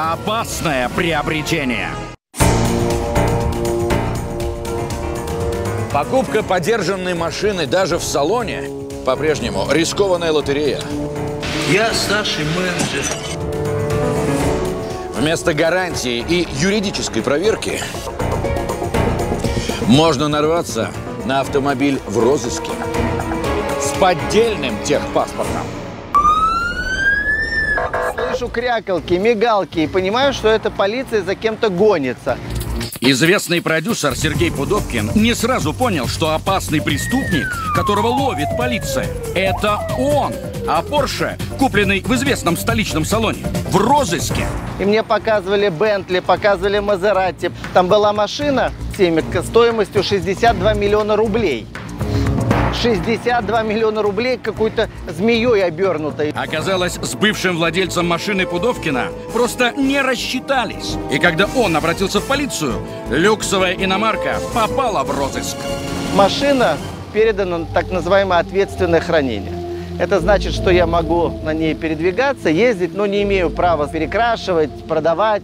Опасное приобретение. Покупка подержанной машины даже в салоне по-прежнему рискованная лотерея. Я старший менеджер. Вместо гарантии и юридической проверки можно нарваться на автомобиль в розыске с поддельным техпаспортом. Слышу крякалки, мигалки и понимаю, что это полиция за кем-то гонится. Известный продюсер Сергей Пудовкин не сразу понял, что опасный преступник, которого ловит полиция, это он. А Порше, купленный в известном столичном салоне, в розыске. И мне показывали Бентли, показывали Мазерати. Там была машина семерка стоимостью 62 миллиона рублей. 62 миллиона рублей какой-то змеей обернутой. Оказалось, с бывшим владельцем машины Пудовкина просто не рассчитались. И когда он обратился в полицию, люксовая иномарка попала в розыск. Машина передана на так называемое ответственное хранение. Это значит, что я могу на ней передвигаться, ездить, но не имею права перекрашивать, продавать.